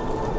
Adiós.